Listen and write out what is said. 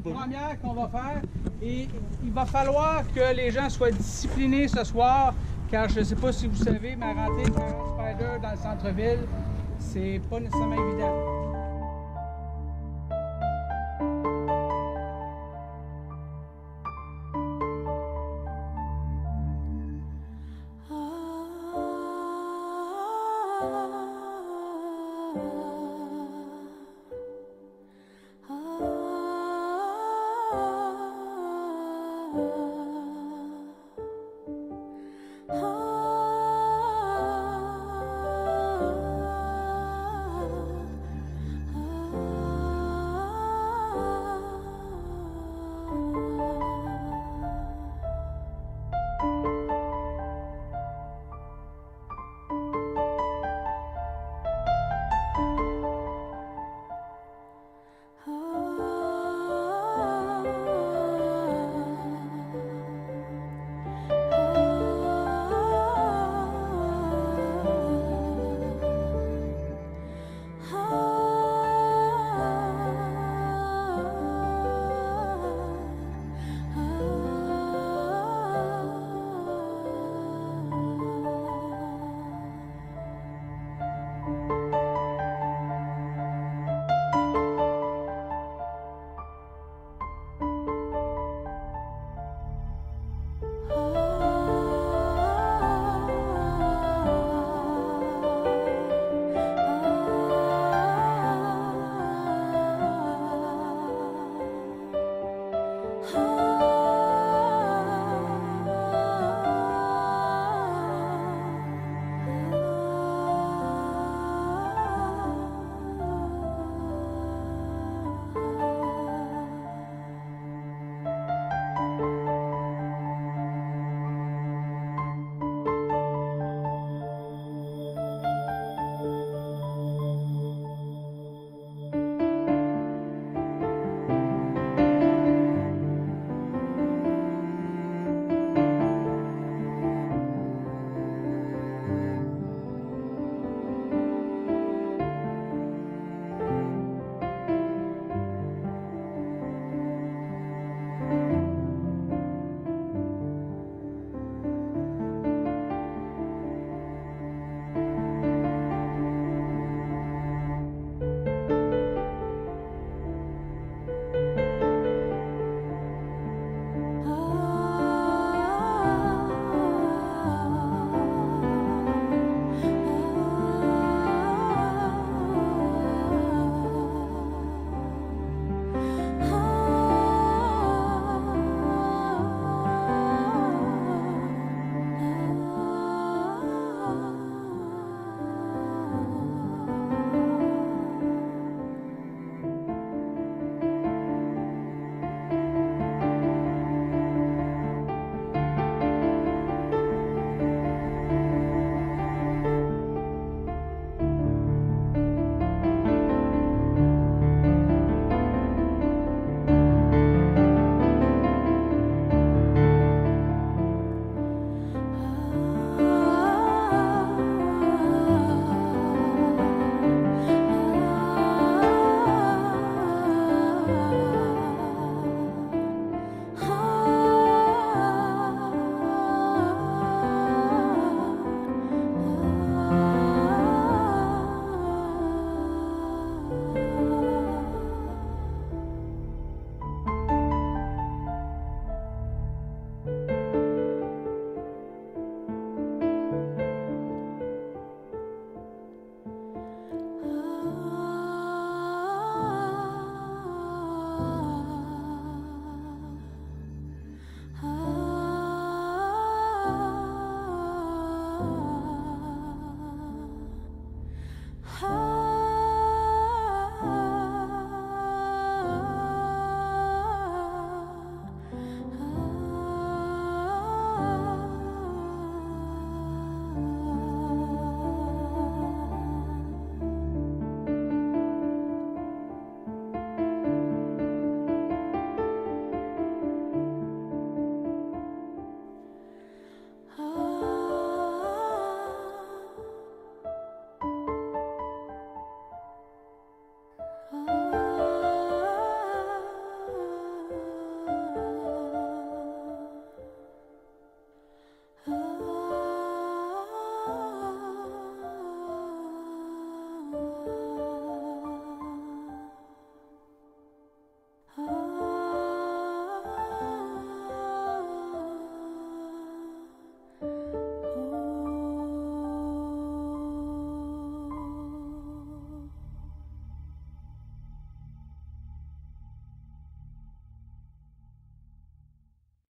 connaître. Une première qu'on va faire. Et il va falloir que les gens soient disciplinés ce soir, car je ne sais pas si vous savez, mais rentrer un spider dans le centre-ville, c'est pas nécessairement évident.